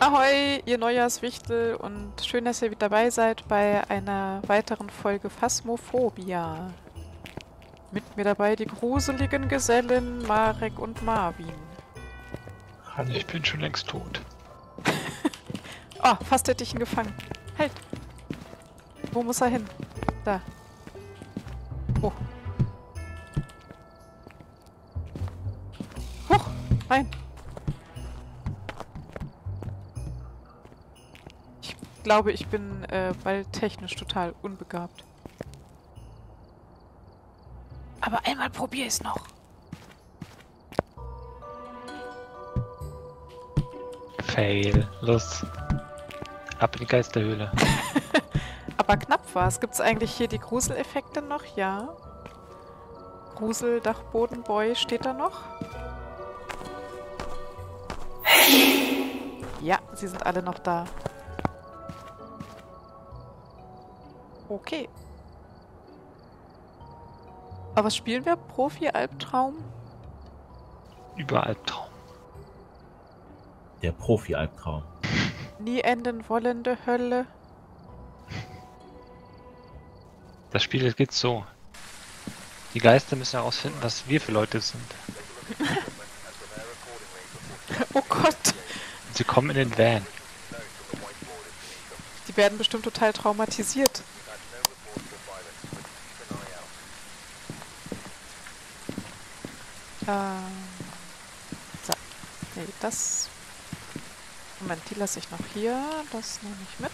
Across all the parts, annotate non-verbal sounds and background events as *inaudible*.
Ahoi, ihr Neujahrswichtel und schön, dass ihr wieder dabei seid bei einer weiteren Folge Phasmophobia. Mit mir dabei die gruseligen Gesellen Marek und Marvin. Hallo, ich bin schon längst tot. *laughs* Oh, fast hätte ich ihn gefangen. Halt! Wo muss er hin? Da. Oh. Hoch! Rein! Glaube, ich bin äh, bald technisch total unbegabt. Aber einmal probier es noch. Fail. Los. Ab in die Geisterhöhle. *laughs* Aber knapp war es. Gibt es eigentlich hier die Gruseleffekte noch? Ja. Grusel, Dachboden, Boy steht da noch? Ja, sie sind alle noch da. Okay. Aber was spielen wir? Profi-Albtraum? Über Albtraum. Der Profi-Albtraum. Nie enden wollende Hölle? Das Spiel geht so. Die Geister müssen herausfinden, was wir für Leute sind. *laughs* Oh Gott! Sie kommen in den Van. Die werden bestimmt total traumatisiert. So. Nee, das. Moment, die lasse ich noch hier. Das nehme ich mit.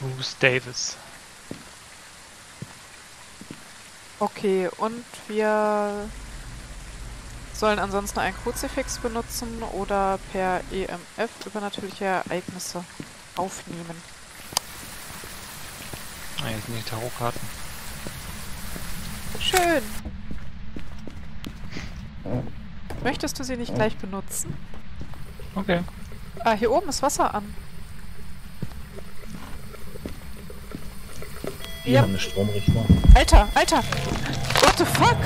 Bruce Davis. Okay, und wir sollen ansonsten ein Kruzifix benutzen oder per EMF übernatürliche Ereignisse aufnehmen. Ah, jetzt sind die Tarotkarten. Schön! Möchtest du sie nicht gleich benutzen? Okay. Ah, hier oben ist Wasser an. Wir Ja. haben eine Stromrichtung. Alter, Alter! What the fuck?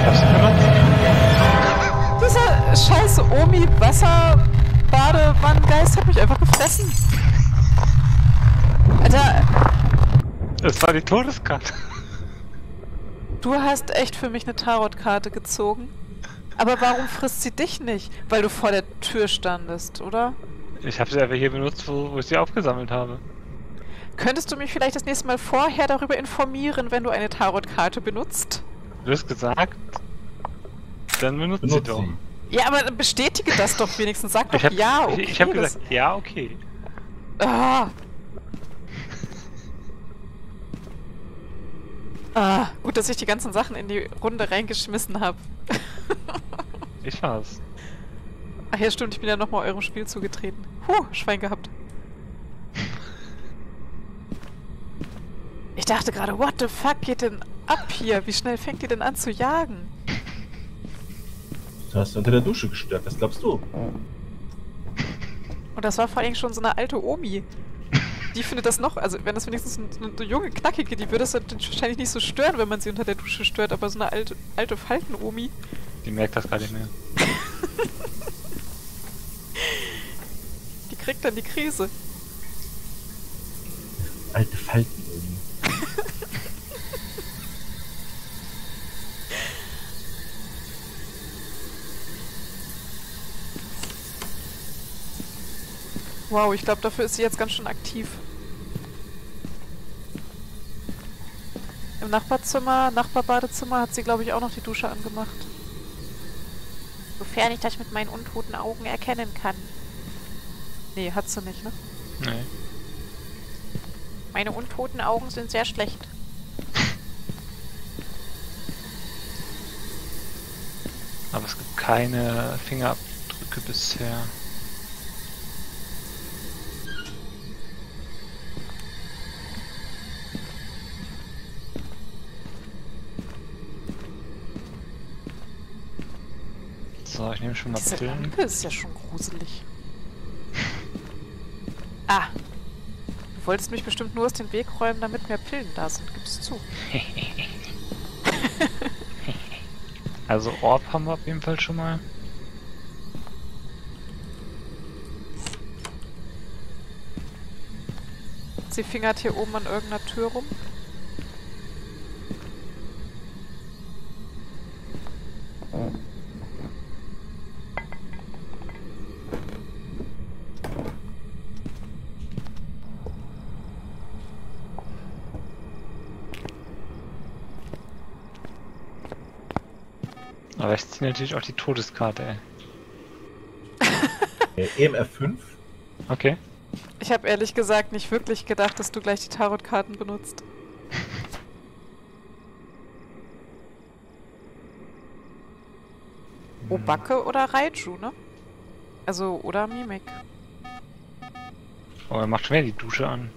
Ich hab's benutzt. Dieser scheiß Omi Wasser Badewannengeist hat mich einfach gefressen. Alter, Es war die Todeskarte. du hast echt für mich eine Tarotkarte gezogen. Aber warum frisst sie dich nicht? Weil du vor der Tür standest, oder? Ich habe sie einfach hier benutzt, wo, wo ich sie aufgesammelt habe. Könntest du mich vielleicht das nächste Mal vorher darüber informieren, wenn du eine Tarotkarte benutzt? Du hast gesagt, dann benutzt sie Benutzt doch. sie. Ja, aber bestätige das doch wenigstens. Sag doch Ich habe ja, okay. ich, ich hab das- gesagt, ja, okay. Ah. Ah, gut, dass ich die ganzen Sachen in die Runde reingeschmissen habe. *laughs* Ich war's. Ach ja, stimmt, ich bin ja nochmal eurem Spiel zugetreten. Huh, Schwein gehabt. *laughs* Ich dachte gerade, what the fuck geht denn ab hier? Wie schnell fängt ihr denn an zu jagen? Du hast unter der Dusche gestört, was glaubst du? Und das war vor allem schon so eine alte Omi. Die findet das noch, also wenn das wenigstens eine, eine junge, knackige, die würde es dann wahrscheinlich nicht so stören, wenn man sie unter der Dusche stört, aber so eine alte, alte Falten-Omi, Die merkt das gar nicht mehr. *laughs* die kriegt dann die Krise. Alte Falten *laughs* Wow, ich glaube, dafür ist sie jetzt ganz schön aktiv. Im Nachbarzimmer, Nachbarbadezimmer hat sie, glaube ich, auch noch die Dusche angemacht. Sofern ich das mit meinen untoten Augen erkennen kann. Nee, hat sie nicht, ne? Nee. Meine untoten Augen sind sehr schlecht. Aber es gibt keine Fingerabdrücke bisher. ich nehme schon mal Diese den. Lampe ist ja schon gruselig. ah. Du wolltest mich bestimmt nur aus dem Weg räumen, damit mehr Pillen da sind. Gib's zu. *laughs* also Orb haben wir auf jeden Fall schon mal. Sie fingert hier oben an irgendeiner Tür rum. Aber ich ziehe natürlich auch die Todeskarte, ey. *laughs* Äh, EMF 5. Okay. Ich habe ehrlich gesagt nicht wirklich gedacht, dass du gleich die Tarotkarten benutzt. *laughs* Obake oder Raiju, ne? Also, oder Mimik. Oh, er macht schwer die Dusche an.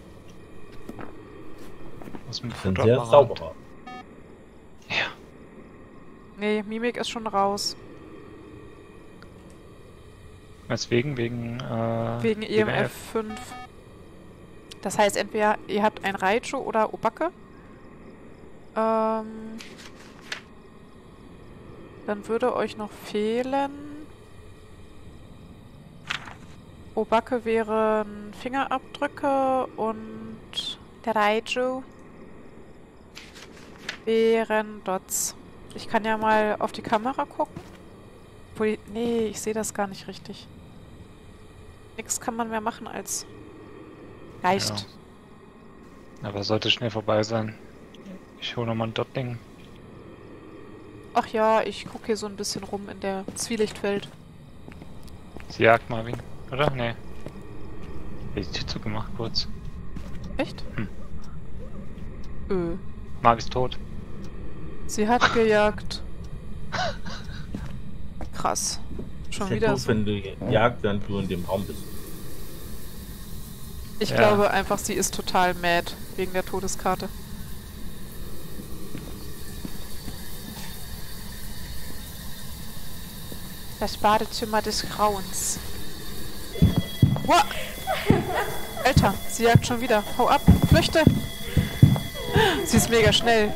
Was mit Sind sehr sauberer. Nee, Mimik ist schon raus. Weswegen? Wegen, äh, Wegen EMF 5. Das heißt, entweder ihr habt ein Raiju oder Obake. Ähm, dann würde euch noch fehlen. Obake wären Fingerabdrücke und der Raiju wären Dots. Ich kann ja mal auf die Kamera gucken. Obwohl, nee, ich sehe das gar nicht richtig. Nix kann man mehr machen als reicht. Ja. Aber sollte schnell vorbei sein. Ich hole nochmal ein Dotting. Ach ja, ich gucke hier so ein bisschen rum in der Zwielichtwelt. Sie jagt Marvin, oder? Nee. Die Tür zugemacht kurz. Echt? Hm. Öh. Marvin ist tot. Sie hat gejagt. Krass. Schon wieder doof, so. wenn du jagst, während du in dem Raum bist. Ich Ja. glaube einfach, sie ist total mad wegen der Todeskarte. Das Badezimmer des Grauens. Wow. Alter, sie jagt schon wieder. Hau ab, flüchte! Sie ist mega schnell.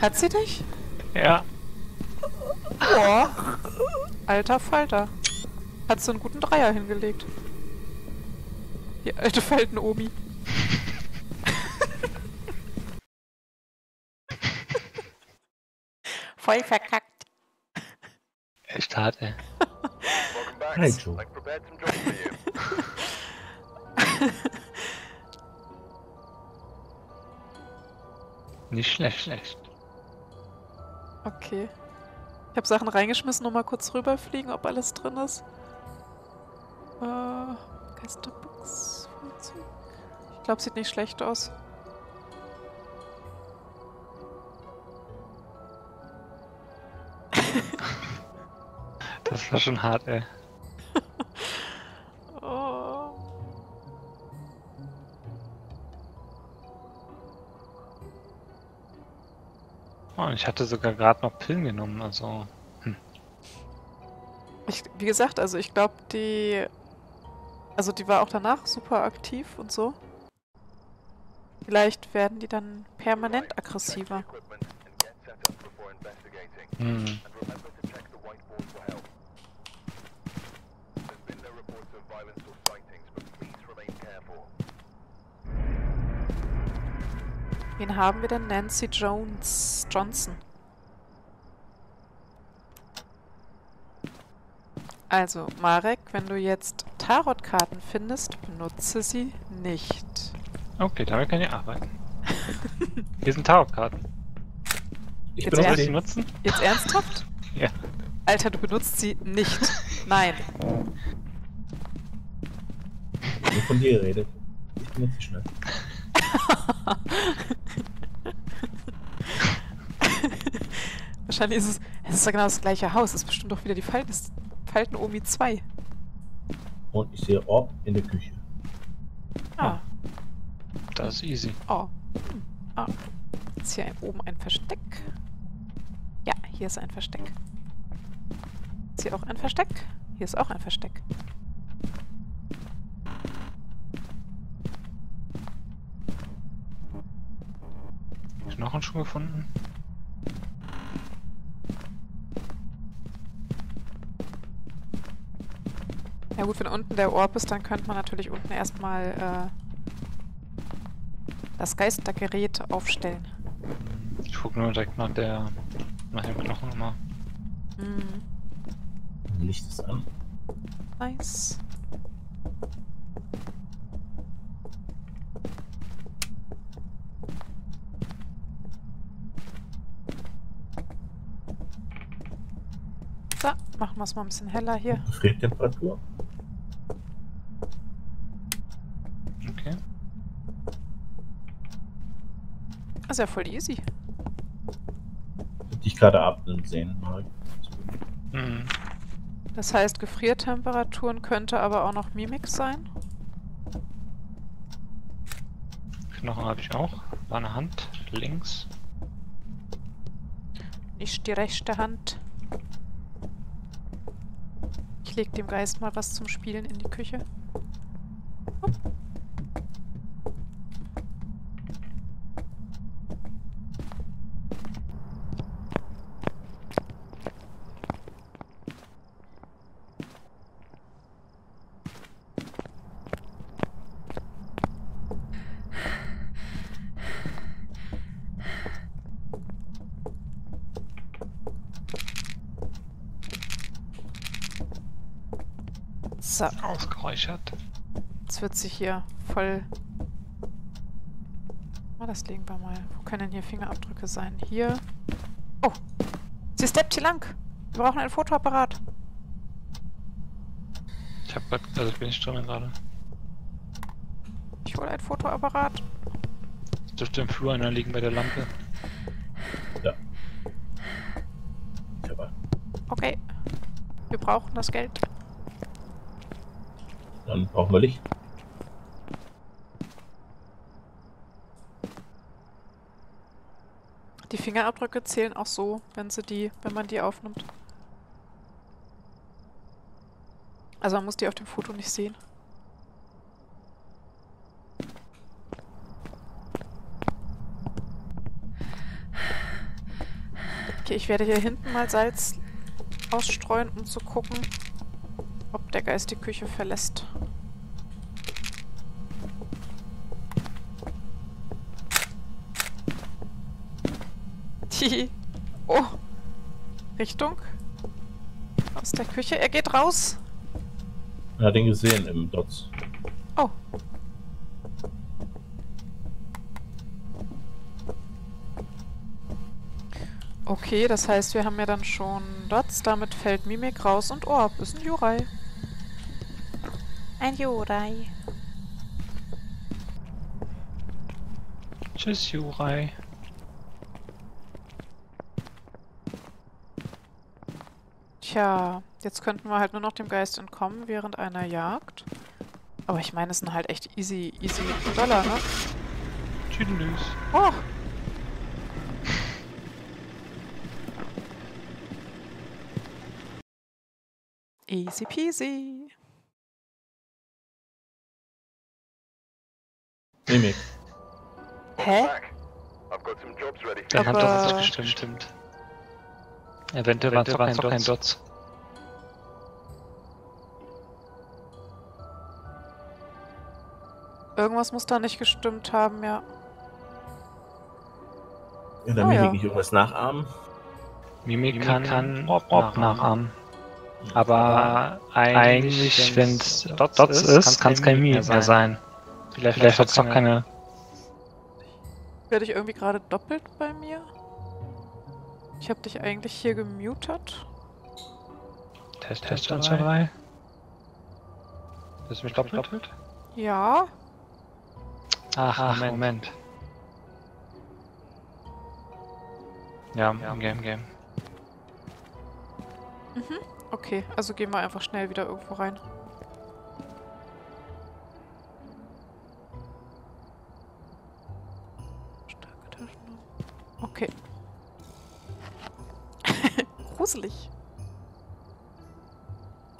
Hat sie dich? Ja. Boah. Alter Falter. Hat so einen guten Dreier hingelegt. Die alte Falten-Omi. *laughs* Voll verkackt. Echt hart, ey. Hi, Joe. *laughs* Nicht schlecht, schlecht. Okay. Ich habe Sachen reingeschmissen, nur mal kurz rüberfliegen, ob alles drin ist. Äh, Geisterbox. Ich glaube, sieht nicht schlecht aus. *laughs* Das war schon hart, ey. Oh, ich hatte sogar gerade noch Pillen genommen, also. Ich, wie gesagt, also ich glaube, die. Also die war auch danach super aktiv und so. Vielleicht werden die dann permanent aggressiver. Hm. Wen haben wir denn? Nancy Jones Johnson. Also, Marek, wenn du jetzt Tarotkarten findest, benutze sie nicht. Okay, damit kann ich arbeiten. Hier sind Tarotkarten. Ich Jetzt benutze sie nutzen? Jetzt ernsthaft? Ja. Alter, du benutzt sie nicht. Nein. Nur von dir geredet. Ich benutze sie schnell. *laughs* Wahrscheinlich ist es. Es ist ja genau das gleiche Haus. Es ist bestimmt doch wieder die Falten, Falten Omi 2. Und ich sehe Orb in der Küche. Ah. Das ist easy. Oh. Hm. Ah. Ist hier oben ein Versteck? Ja, hier ist ein Versteck. Ist hier auch ein Versteck? Hier ist auch ein Versteck. Knochen schon gefunden? Ja gut, wenn unten der Orb ist, dann könnte man natürlich unten erstmal äh, das Geistergerät aufstellen. Ich guck nur direkt nach der nach dem Knochen immer. Mhm. Licht ist an. Nice. So, machen wir es mal ein bisschen heller hier. Gefriertemperatur. Okay. Ist ja voll easy. Ich dich gerade abnehmen sehen. Marek. Mhm. Das heißt, Gefriertemperaturen könnte aber auch noch Mimik sein. Knochen habe ich auch. War eine Hand links. Nicht die rechte Hand. Ich leg dem Geist mal was zum Spielen in die Küche. So, Ausgeräuchert. jetzt wird sich hier voll... Mal das legen wir mal. Wo können denn hier Fingerabdrücke sein? Hier. Oh! Sie steppt hier lang! Wir brauchen einen Fotoapparat. Ich hab grad, also ich bin nicht drin gerade. Ich hole einen Fotoapparat. Es dürfte im Flur einer liegen bei der Lampe. Ja. Ich. Okay. Wir brauchen das Geld. Dann brauchen wir Licht. Die Fingerabdrücke zählen auch so, wenn sie die, wenn man die aufnimmt. Also man muss die auf dem Foto nicht sehen. Okay, ich werde hier hinten mal Salz ausstreuen, um zu gucken, ob der Geist die Küche verlässt. Die. Oh. Richtung. Aus der Küche. Er geht raus. Er hat ihn gesehen im Dots. Oh. Okay, das heißt, wir haben ja dann schon Dots, damit fällt Mimik raus und Orb ist ein Jurai. Ein Jurai. Tschüss, Jurai. Tja, jetzt könnten wir halt nur noch dem Geist entkommen während einer Jagd. Aber ich meine, es sind halt echt easy, easy Dollar, ne? Tschüss. Oh! Easy peasy. Mimik. Hä? Dann hat Aber- das nicht gestimmt. Stimmt. Eventuell war es doch kein, kein Dots. Irgendwas muss da nicht gestimmt haben, ja. Ja, dann Oh, Mimik ja. nicht irgendwas nachahmen. Mimik, Mimik kann, kann Orb, Orb nachahmen. nachahmen. Aber Eigentlich, eigentlich, wenn es Dots, Dots ist, kann es kein Mimik mehr sein. Vielleicht, Vielleicht hat es doch keine. Werde ich irgendwie gerade doppelt bei mir? Ich habe dich eigentlich hier gemutet. Test, Test Test 2. 3. Ist mich doppelt? Ja. Ach, Ach, Moment. Moment. Ja, Ja. im Game, Game. Mhm. Okay, also gehen wir einfach schnell wieder irgendwo rein. Gruselig.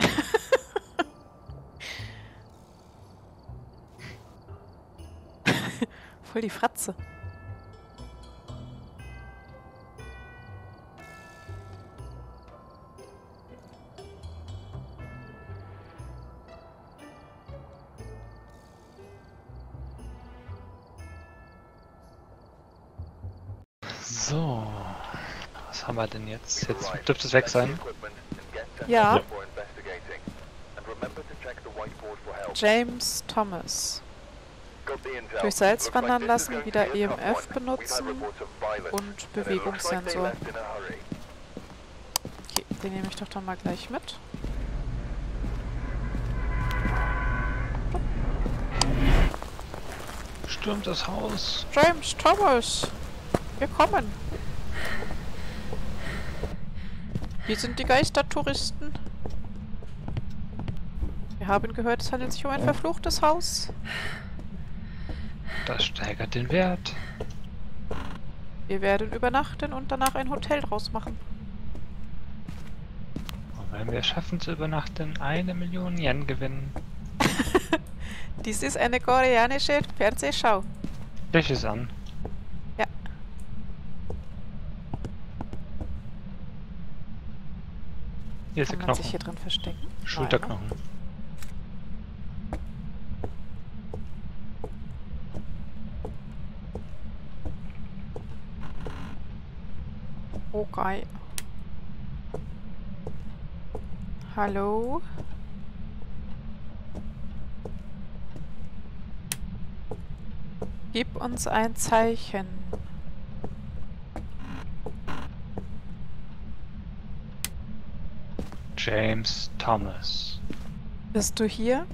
*laughs* Voll die Fratze. Haben wir denn jetzt? Jetzt dürfte es weg sein. Ja. Ja. James Thomas. Durch Salz wandern lassen, wieder EMF benutzen und Bewegungssensor. Okay, den nehme ich doch dann mal gleich mit. Stürmt das Haus. James Thomas! Wir kommen! Wir sind die Geistertouristen. Wir haben gehört, es handelt sich um ein verfluchtes Haus. Das steigert den Wert. Wir werden übernachten und danach ein Hotel draus machen. Und wenn wir es schaffen zu übernachten, eine Million Yen gewinnen. *laughs* Dies ist eine koreanische Fernsehschau. Licht es an. Ja. Hier ist der man sich Knochen. hier drin verstecken? Nein, ne? Schulterknochen. Okay. Hallo? Gib uns ein Zeichen. James Thomas. Bist du hier?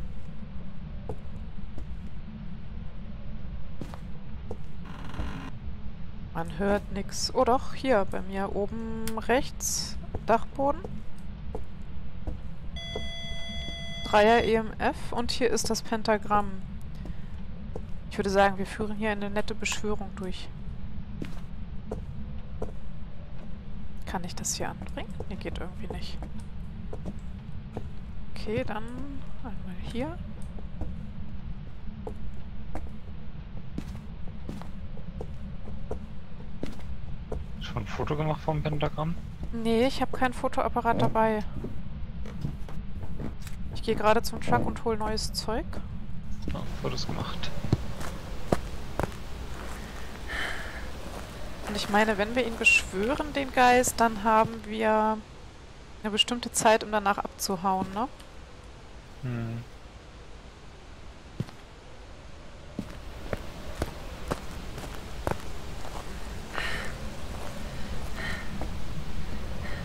Man hört nix. Oh doch, hier bei mir oben rechts. Dachboden. Dreier EMF und hier ist das Pentagramm. Ich würde sagen, wir führen hier eine nette Beschwörung durch. Kann ich das hier anbringen? Nee, geht irgendwie nicht. Okay, dann einmal hier. Schon ein Foto gemacht vom Pentagramm? Nee, ich habe kein Fotoapparat dabei. Ich gehe gerade zum Truck und hole neues Zeug. Ja, Fotos gemacht. Und ich meine, wenn wir ihn beschwören, den Geist, dann haben wir eine bestimmte Zeit, um danach abzuhauen, ne? Hm.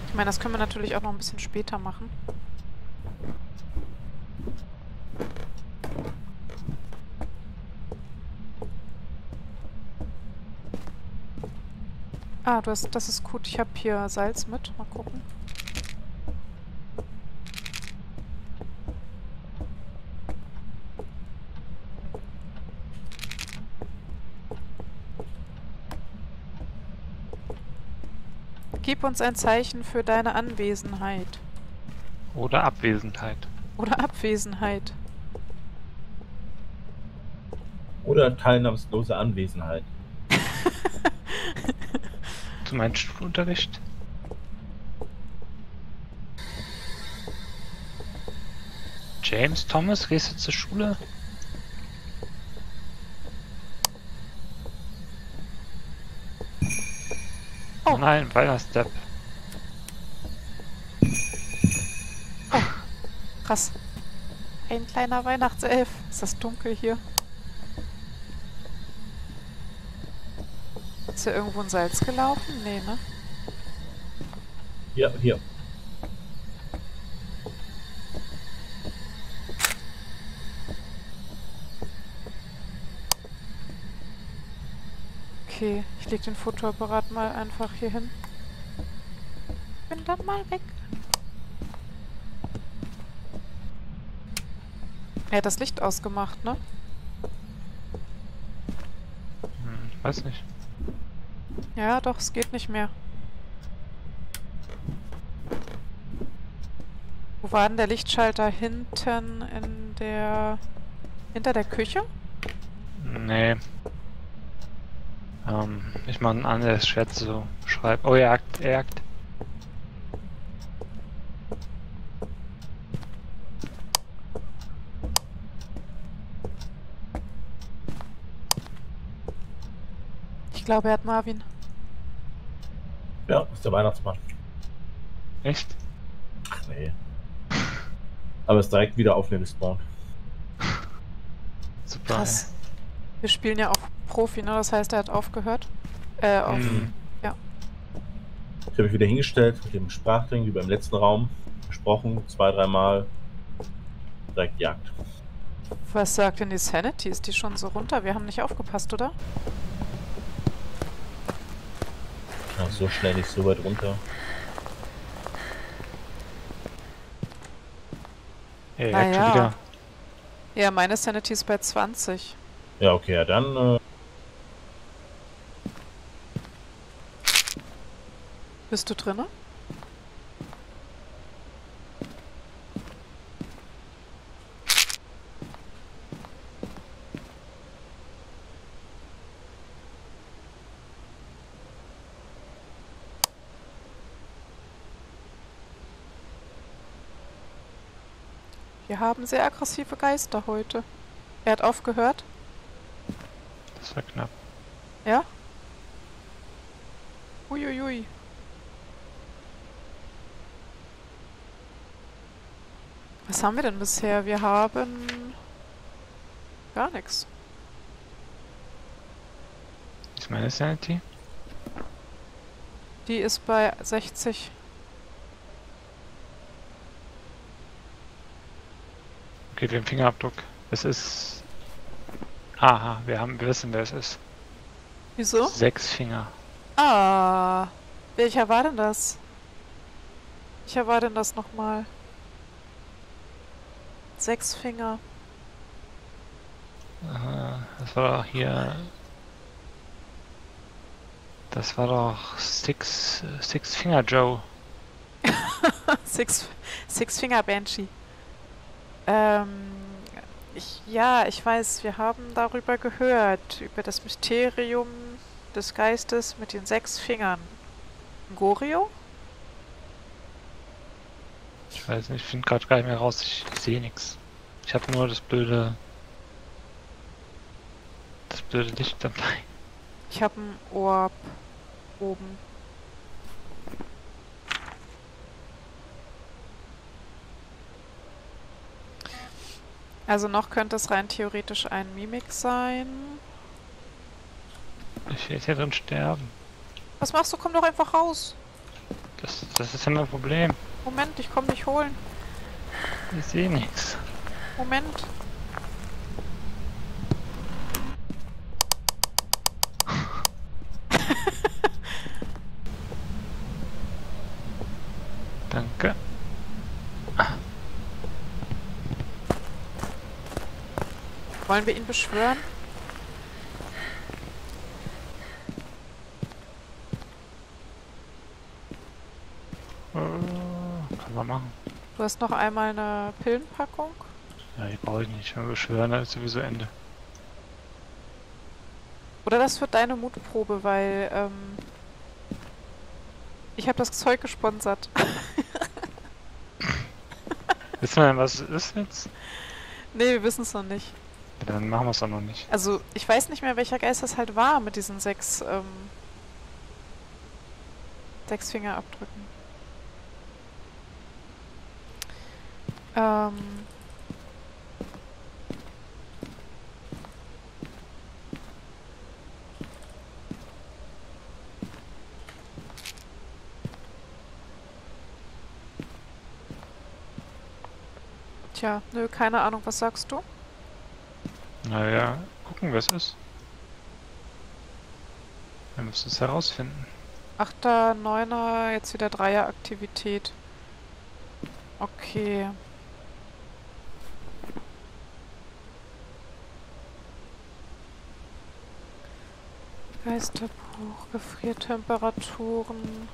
Ich meine, das können wir natürlich auch noch ein bisschen später machen. Ah, du hast, das ist gut. Ich habe hier Salz mit. Mal gucken. Gib uns ein Zeichen für deine Anwesenheit. Oder Abwesenheit. Oder Abwesenheit. Oder teilnahmslose Anwesenheit. *laughs* Du meinst Schulunterricht? James Thomas, gehst du zur Schule? Nein, Weihnachtsstep. Krass. Ein kleiner Weihnachtself. Ist das dunkel hier? Ist hier irgendwo ein Salz gelaufen? Nee, ne? Hier, hier. Okay, ich leg den Fotoapparat mal einfach hier hin. Bin dann mal weg. Er hat das Licht ausgemacht, ne? Hm, ich weiß nicht. Ja, doch, es geht nicht mehr. Wo war denn der Lichtschalter? Hinten in der... Hinter der Küche? Nee. Ähm, ich mach ein anderes schwer zu schreiben. Oh, er jagt, er jagt. Ich glaube, er hat Marvin. Ja, ist der Weihnachtsmann. Echt? Ach nee. Aber ist direkt wieder auf mir gespawnt. *laughs* Super. Krass. Wir spielen ja auch Profi, ne? Das heißt, er hat aufgehört. Äh, auf. Mhm. Ich habe mich wieder hingestellt mit dem Sprachding wie beim letzten Raum. Gesprochen, zwei, dreimal. Direkt Jagd. Was sagt denn die Sanity? Ist die schon so runter? Wir haben nicht aufgepasst, oder? Ja, so schnell nicht so weit runter. Er Na jagt schon ja. wieder. Ja, meine Sanity ist bei 20. Ja, okay, ja, dann. Äh, Bist du drinne? Wir haben sehr aggressive Geister heute. Er hat aufgehört. Das war knapp. Ja? Uiuiui. Was haben wir denn bisher? Wir haben gar nichts. Ist meine Sanity? Die ist bei 60. Okay, wir haben Fingerabdruck. Es ist. Aha, wir haben, wir wissen, wer es ist. Wieso? Sechs Finger. Ah, welcher war denn das? Welcher war denn das nochmal? Sechs Finger. Aha, das war doch hier. Das war doch Six, Six Finger Joe. *laughs* Six, Six Finger Banshee. Ähm, ich, ja, ich weiß, wir haben darüber gehört, über das Mysterium des Geistes mit den sechs Fingern. Gorio? Ich weiß nicht, ich finde gerade gar nicht mehr raus. Ich, ich sehe nichts. Ich habe nur das blöde. Das blöde Licht dabei. Ich habe ein Orb oben. Also noch könnte es rein theoretisch ein Mimik sein. Ich werde hier drin sterben. Was machst du? Komm doch einfach raus. Das, das ist ja mein Problem. Moment, ich komm dich holen. Ich sehe nichts. Moment. *laughs* Danke. Wollen wir ihn beschwören? Äh, kann man machen. Du hast noch einmal eine Pillenpackung. Ja, die brauche ich nicht. Wenn wir beschwören, dann ist sowieso Ende. Oder das wird deine Mutprobe, weil ähm, ich habe das Zeug gesponsert. *laughs* Wissen wir denn, was es ist jetzt? nee, wir wissen es noch nicht. Ja, dann machen wir es auch noch nicht. Also, ich weiß nicht mehr, welcher Geist das halt war mit diesen sechs, ähm, sechs Fingerabdrücken. Ähm. Tja, nö, keine Ahnung, was sagst du? Naja, gucken, es ist. Wir müssen es herausfinden. Achter, Neuner, jetzt wieder Dreier-Aktivität. Okay. Geisterbuch, Gefriertemperaturen.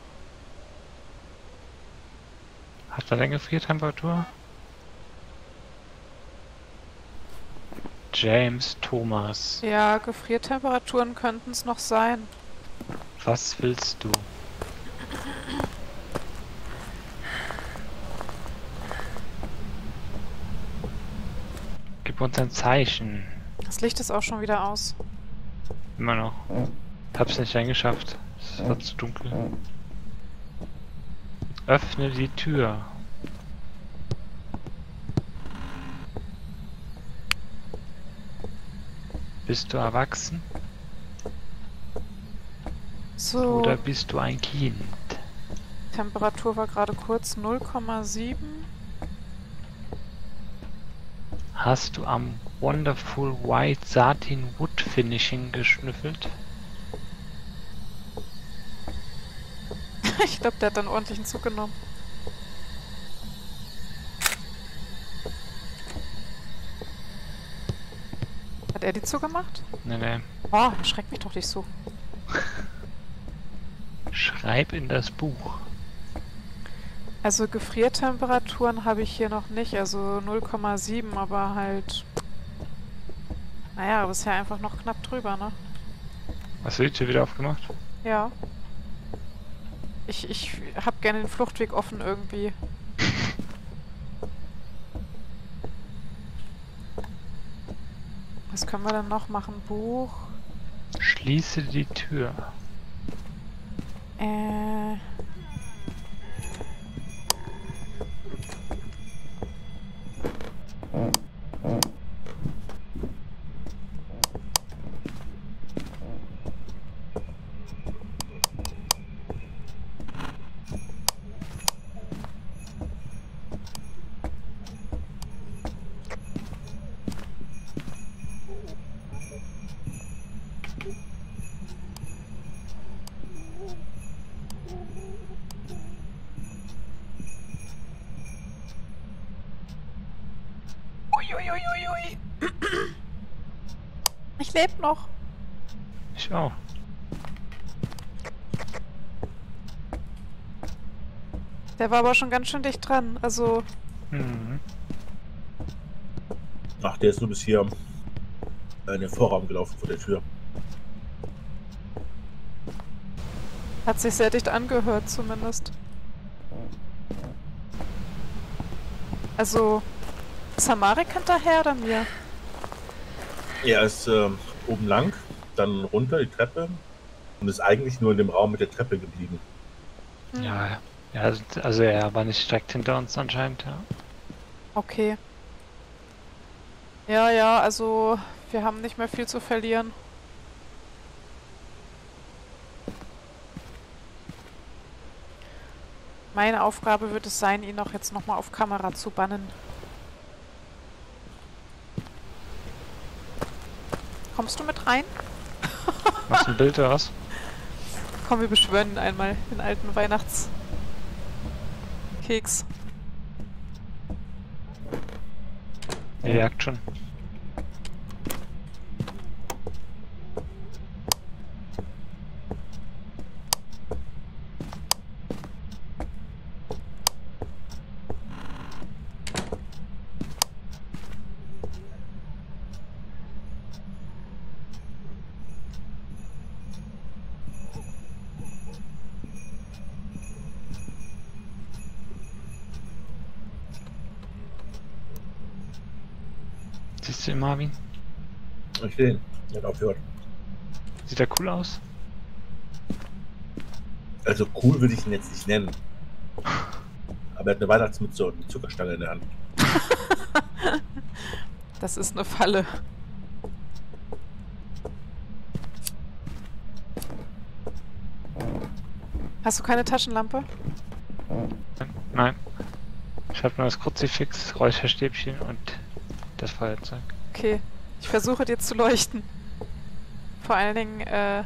Hat er denn Gefriertemperatur? James Thomas. Ja, Gefriertemperaturen könnten es noch sein. Was willst du? Gib uns ein Zeichen. Das Licht ist auch schon wieder aus. Immer noch. Hab's nicht reingeschafft. Es war zu dunkel. Öffne die Tür. Bist du erwachsen So, oder bist du ein Kind? Temperatur war gerade kurz 0,7. Hast du am Wonderful White Satin Wood Finishing geschnüffelt? *laughs* ich glaube, der hat dann ordentlichen Zug genommen. Hat er die zugemacht? Nee, nee. Oh, schreckt mich doch nicht so. Schreib in das Buch. Also Gefriertemperaturen habe ich hier noch nicht, also 0,7, aber halt... Naja, aber ist ja einfach noch knapp drüber, ne? Hast du die Tür wieder aufgemacht? Ja. Ich, ich hab gerne den Fluchtweg offen irgendwie. Was können wir denn noch machen? Buch. Schließe die Tür. Äh. Uiuiuiui. Ich lebe noch. Ich auch. Der war aber schon ganz schön dicht dran. Also, Mhm. Ach, der ist nur bis hier in den Vorraum gelaufen vor der Tür. hat sich sehr dicht angehört zumindest. Also, ist Hamarek hinterher oder mir? Er ist ähm, oben lang, dann runter die Treppe und ist eigentlich nur in dem Raum mit der Treppe geblieben. Ja, ja, also- er war nicht direkt hinter uns anscheinend, ja. Okay. Ja, ja, also wir haben nicht mehr viel zu verlieren. Meine Aufgabe wird es sein, ihn auch jetzt nochmal auf Kamera zu bannen. Kommst du mit rein? Machst du ein Bild oder was? Komm, wir beschwören ihn einmal, den alten Weihnachtskeks. Er jagt schon. Siehst du ihn, Marvin? Ich sehe ihn. Er hat aufgehört. Sieht er cool aus? Also cool würde ich ihn jetzt nicht nennen. Aber er hat eine Weihnachtsmütze und eine Zuckerstange in der Hand. *laughs* Das ist eine Falle. Hast du keine Taschenlampe? Nein. Ich habe nur das Kruzifix, Räucherstäbchen und das Feuerzeug. Okay, ich versuche dir zu leuchten. Vor allen Dingen, äh...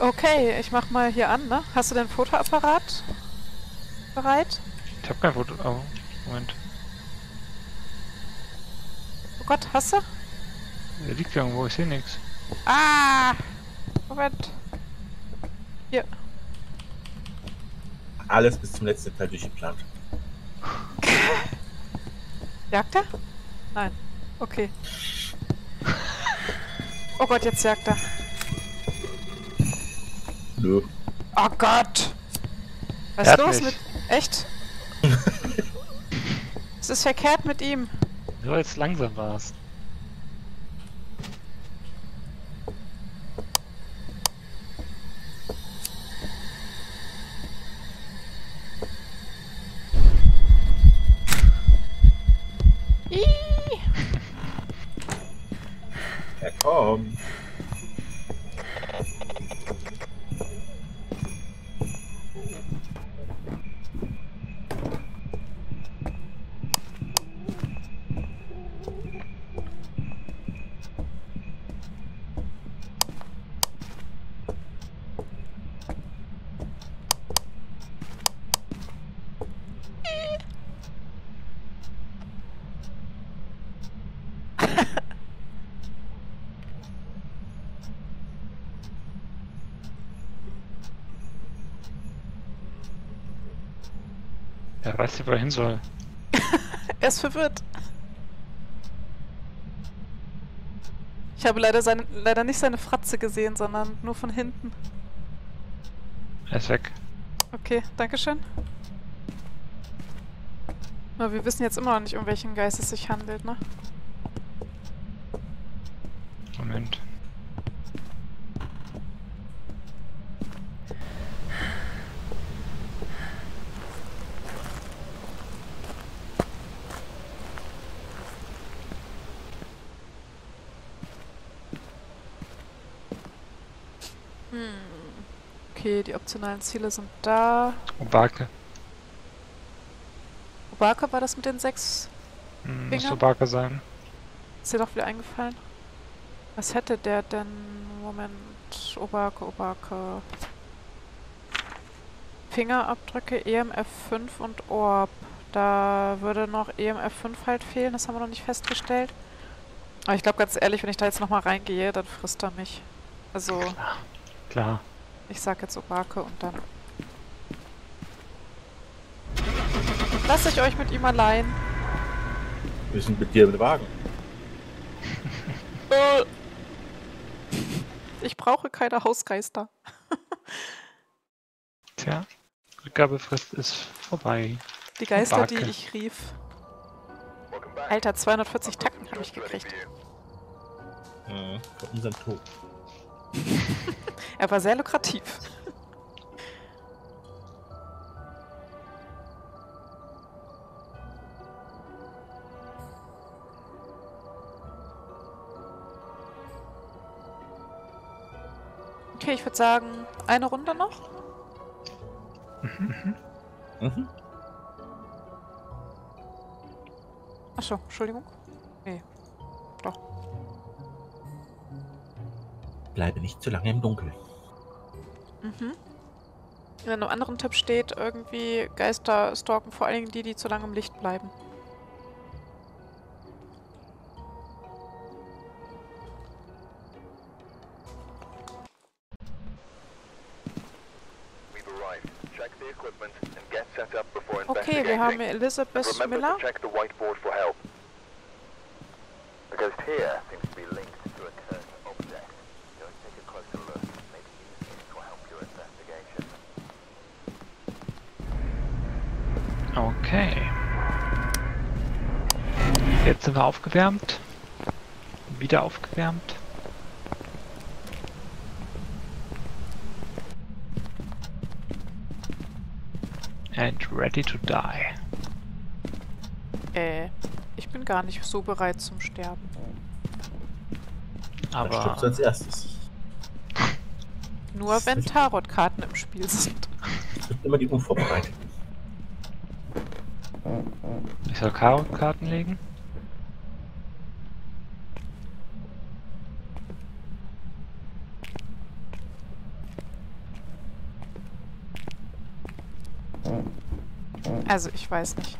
Okay, ich mach mal hier an, ne? Hast du dein Fotoapparat bereit? Ich habe kein Foto. Oh, Moment. Oh Gott, hast du? Der liegt irgendwo, ich sehe nichts. Ah! Moment. Hier. Alles bis zum letzten Teil durchgeplant. *laughs* Jagt er? Nein. Okay. Oh Gott, jetzt jagt er. Nö. Oh Gott! Was ist los mich. mit. Echt? *laughs* Was ist verkehrt mit ihm? So jetzt langsam war's. Er kommt. Er weiß nicht, wo er hin soll. *laughs* Er ist verwirrt. Ich habe leider, seine, leider nicht seine Fratze gesehen, sondern nur von hinten. Er ist weg. Okay, dankeschön. Aber wir wissen jetzt immer noch nicht, um welchen Geist es sich handelt, ne? Moment. Hm. Okay, die optionalen Ziele sind da. Obake. Obaka war das mit den sechs? Hm, muss? Obake sein. Ist dir doch wieder eingefallen? Was hätte der denn? Moment. Obake, Obake. Fingerabdrücke, EMF 5 und Orb. Da würde noch EMF 5 halt fehlen, das haben wir noch nicht festgestellt. Aber ich glaube ganz ehrlich, wenn ich da jetzt nochmal reingehe, dann frisst er mich. Also, Klar. Klar. Ich sag jetzt Obake und dann... Lass ich euch mit ihm allein. Wir sind mit dir im Wagen. *laughs* Äh. Ich brauche keine Hausgeister. *laughs* Tja. Rückgabefrist ist vorbei. Die Geister, die Obake. ich rief. Alter, 240 Takten habe ich gekriegt. Mhm. Für unseren Tod. Er war sehr lukrativ. Okay, ich würde sagen, eine Runde noch. Mhm. Achso, Entschuldigung. Nee. Doch. Bleibe nicht zu lange im Dunkeln. Mhm. In einem anderen Tipp steht irgendwie, Geister stalken vor allen Dingen die, die zu lange im Licht bleiben. Okay, wir haben hier Elizabeth Remember Miller. Wir aufgewärmt. Wieder aufgewärmt. And ready to die. Äh, ich bin gar nicht so bereit zum Sterben. Dann stirbst du Aber als erstes. Nur wenn Tarotkarten im Spiel sind. Es gibt immer die Unvorbereiteten. ich soll Karo-Karten legen. Also, ich weiß nicht.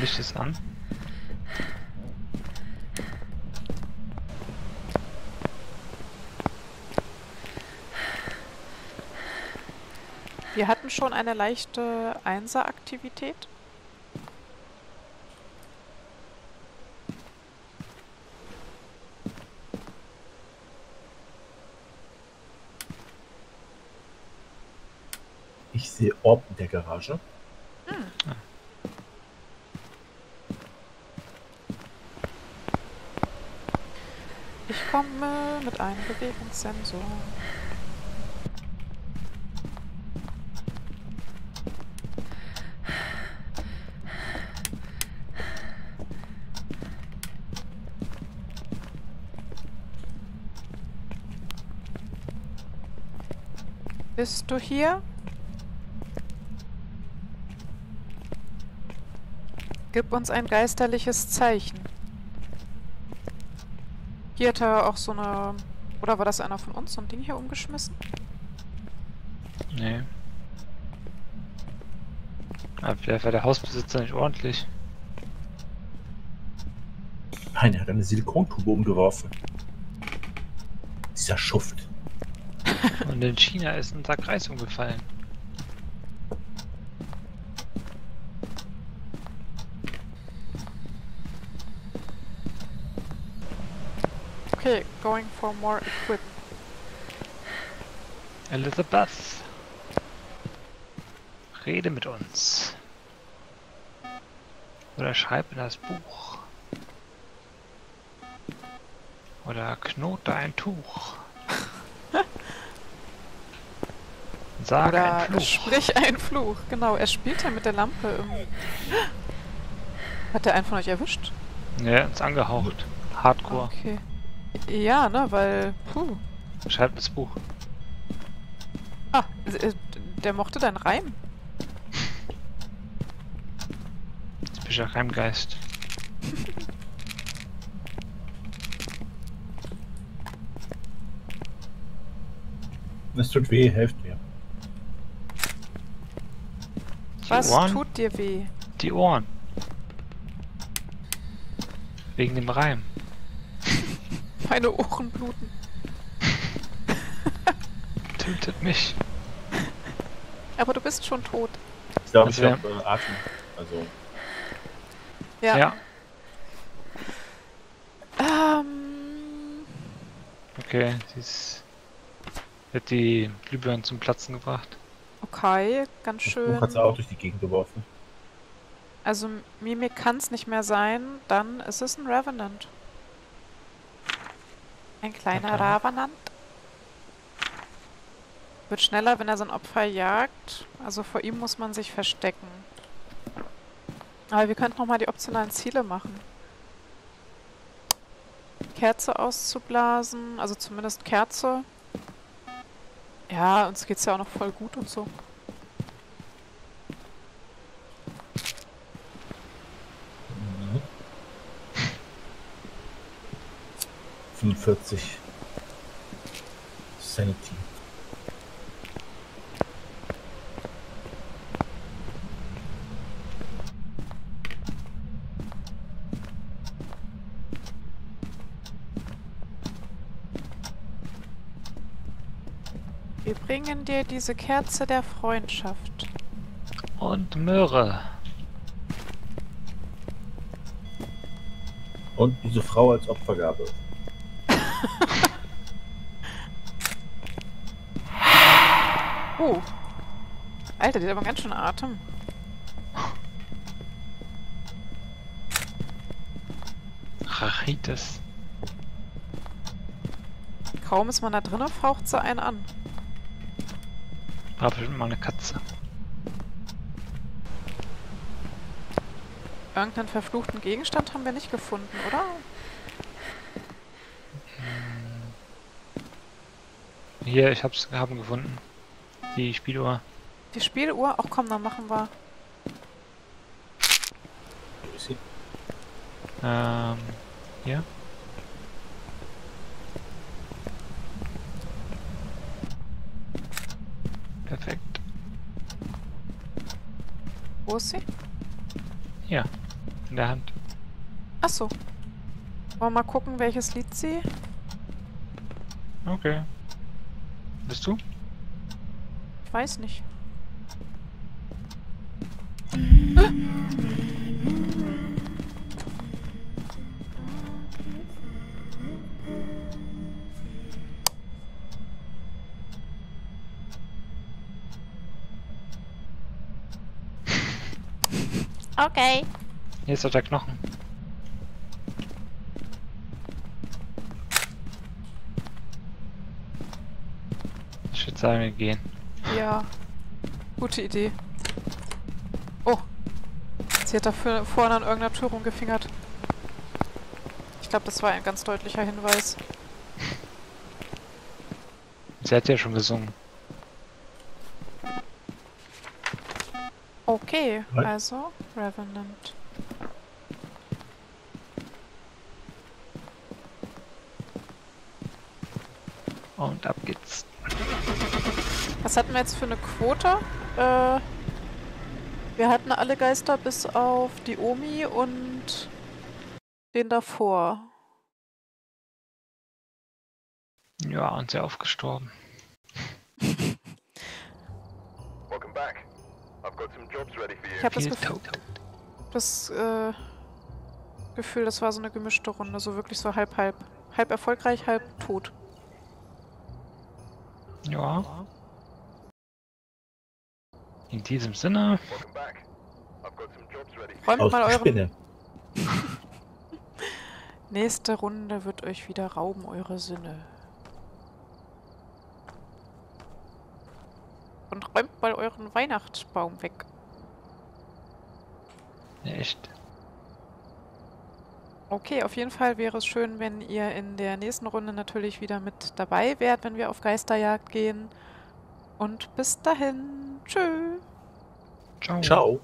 Licht es an. Wir hatten schon eine leichte Einser-Aktivität. Ich sehe Orb in der Garage. komme mit einem Bewegungssensor. Bist du hier? Gib uns ein geisterliches Zeichen. Hier hat er auch so eine... Oder war das einer von uns? So ein Ding hier umgeschmissen? Nee. Aber vielleicht war der Hausbesitzer nicht ordentlich. Nein, er hat eine Silikontube umgeworfen. Dieser Schuft. Und in China ist ein Sack Reis umgefallen. Okay, going for more equip. Elizabeth. Rede mit uns. Oder schreib in das Buch. Oder knote ein Tuch. *laughs* Sage Oder ein Fluch. sprich einen Fluch. Genau, er spielt ja mit der Lampe. Im Hat der einen von euch erwischt? Ja, ist angehaucht. Hardcore. Okay. Ja, ne, weil... Puh. Schreib das Buch. Ah, äh, der mochte deinen Reim. Typischer Reimgeist. *laughs* Es tut weh, helft mir. Die Was Ohren? tut dir weh? Die Ohren. Wegen dem Reim. Meine Ohren bluten. Tötet mich. Aber du bist schon tot. Ich glaube, ich habe äh, Atem. Also, Ja. ja. Ähm, Okay, sie ist. Wird die Glühbirne zum Platzen gebracht. okay, ganz schön. Hat sie auch durch die Gegend geworfen. Also Mimik kann es nicht mehr sein, dann ist es ein Revenant. Ein kleiner Okay. Ravenant. Wird schneller, wenn er sein Opfer jagt. Also vor ihm muss man sich verstecken. Aber wir könnten nochmal die optionalen Ziele machen. Kerze auszublasen, also zumindest Kerze. Ja, uns geht's ja auch noch voll gut und so. Mhm. 45 Sanity. Wir bringen dir diese Kerze der Freundschaft. Und Möhre. Und diese Frau als Opfergabe. Oh. Alter, die hat aber ganz schön Atem. Rachitis. Kaum ist man da drinne, faucht sie einen an. War bestimmt mal eine Katze. Irgendeinen verfluchten Gegenstand haben wir nicht gefunden, oder? Hier, ich hab's haben gefunden. Die Spieluhr. Die Spieluhr? Ach komm, dann machen wir. Ähm, hier. Perfekt. Wo ist sie? Hier. In der Hand. Achso. Wollen wir mal gucken, welches Lied sie? Okay. Bist du? Ich weiß nicht. Okay. Hier ist doch der Knochen. Ich würde sagen, wir gehen. Ja. Gute Idee. Oh. Sie hat dafür vorne an irgendeiner Tür rumgefingert. Ich glaube, das war ein ganz deutlicher Hinweis. *laughs* Sie hat ja schon gesungen. Okay, also Revenant. Und ab geht's. Was hatten wir jetzt für eine Quote? Äh, wir hatten alle Geister bis auf die Omi und den davor. Ja, und sehr oft gestorben. Ich habe das, Viel Gef tot. das äh, Gefühl, das war so eine gemischte Runde, so wirklich so halb halb. Halb erfolgreich, halb tot. Ja. In diesem Sinne, Welcome back. I've got some jobs ready for you. Räumt mal der euren. Spinne. *laughs* Nächste Runde wird euch wieder rauben, eure Sinne. Und räumt mal euren Weihnachtsbaum weg. Echt. Okay, auf jeden Fall wäre es schön, wenn ihr in der nächsten Runde natürlich wieder mit dabei wärt, wenn wir auf Geisterjagd gehen. Und bis dahin. Tschö. Ciao. Ciao.